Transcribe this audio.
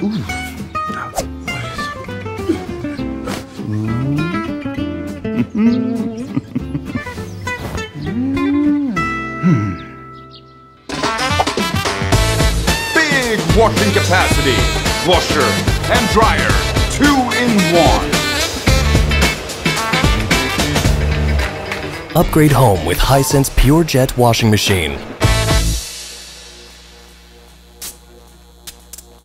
Big washing capacity. Washer and dryer. Two in one. Upgrade home with Hisense Pure Jet washing machine.